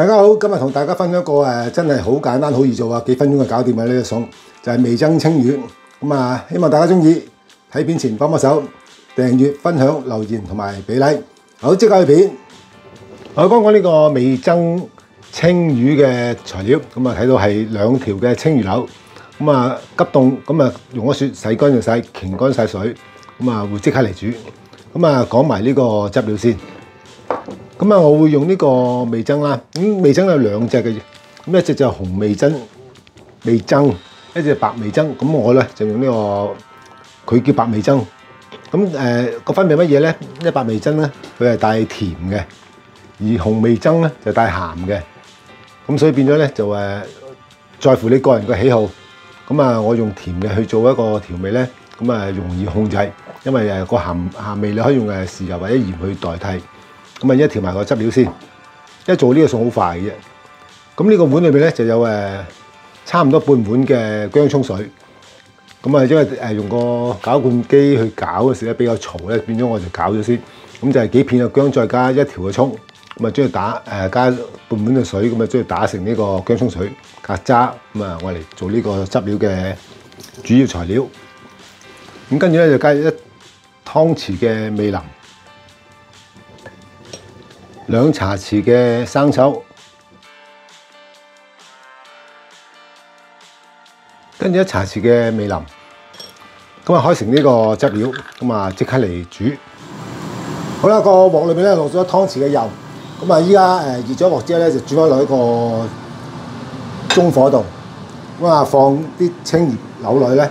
大家好，今日同大家分享一個誒真係好簡單、好易做啊，幾分鐘就搞掂嘅呢个餸，就係味增青魚。咁啊，希望大家中意，睇片前幫幫手訂閱、分享、留言同埋俾礼。好，即刻去片。我講講呢個味增青魚嘅材料，咁啊睇到係兩條嘅青魚柳，咁啊急凍，咁啊用咗雪洗乾淨晒，擎乾晒水，咁啊會即刻嚟煮。咁啊講埋呢個汁料先。咁啊，我會用呢個味噌啦。咁味噌有兩隻嘅啫，咁一隻就紅味噌味噌，一隻白味噌。咁我咧就用呢個，佢叫白味噌。咁誒個分別乜嘢咧？一白味噌咧，佢係帶甜嘅，而紅味噌咧就帶鹹嘅。咁所以變咗咧就誒，在乎你個人嘅喜好。咁啊，我用甜嘅去做一個調味咧，咁啊容易控制，因為誒個鹹鹹味你可以用誒豉油或者鹽去代替。咁啊，一調埋個汁料先，一做呢個餸好快嘅啫。咁呢個碗裏邊咧就有誒差唔多半碗嘅薑葱水。咁啊，因為誒用個攪拌機去攪嘅時咧比較嘈咧，變咗我就攪咗先。咁就係幾片嘅薑，再加一條嘅葱，咁啊將佢打誒加半碗嘅水，咁啊將佢打成呢個薑葱水，隔渣咁啊，我嚟做呢個汁料嘅主要材料。咁跟住咧就加一湯匙嘅味淋。兩茶匙嘅生抽，跟住一茶匙嘅味淋，咁啊開成呢個汁料，咁啊即刻嚟煮。好啦，個鑊裏邊咧落咗湯匙嘅油，咁啊依家誒熱咗鑊之後咧就煮翻落一個中火度，咁啊放啲青葉柳落去咧，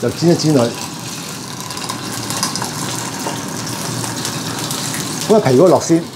就煎一煎佢。咁啊皮嗰落先。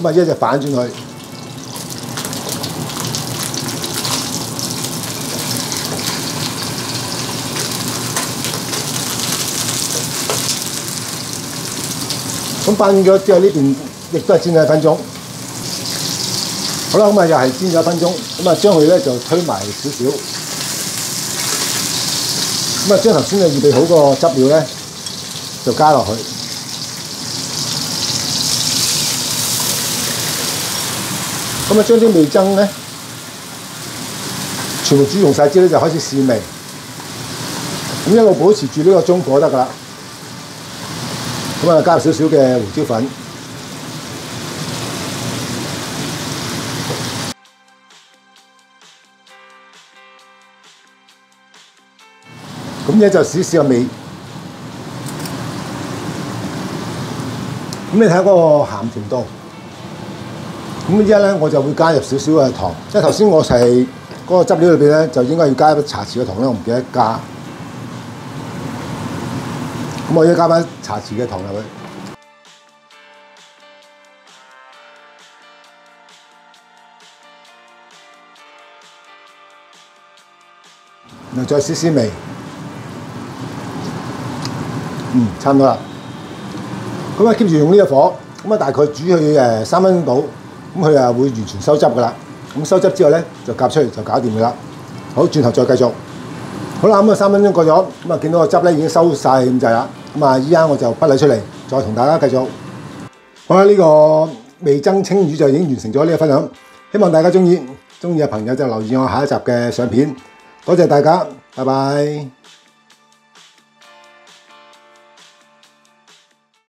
咁啊，一隻反轉佢，咁反轉咗之後，呢邊亦都係煎咗一分鐘。好啦，咁啊又係煎咗一分鐘，咁啊將佢咧就推埋少少，咁啊將頭先嘅預備好個汁料咧就加落去。咁啊，將啲味噌咧，全部煮溶晒之後咧，就開始試味。咁一路保持住呢個中火得噶啦。咁啊，加入少少嘅胡椒粉。咁咧就試試個味。咁你睇下嗰個鹹甜度。咁一咧，我就會加入少少嘅糖，即係頭先我係嗰個汁料裏邊咧，就應該要加一茶匙嘅糖咧，我唔記得加。咁我而家加翻茶匙嘅糖入去，然後再試試味。嗯，差唔多啦。咁啊，keep 住用呢個火，咁啊大概煮佢誒三分鐘到。咁佢啊會完全收汁噶啦，咁收汁之後咧就夾出嚟就搞掂佢啦。好，轉頭再繼續。好啦，咁啊三分鐘過咗，咁啊見到個汁咧已經收晒咁滯啦。咁啊依家我就畢禮出嚟，再同大家繼續。好啦，呢個味噌青魚就已經完成咗呢個分享，希望大家中意，中意嘅朋友就留意我下一集嘅相片。多謝大家，拜拜。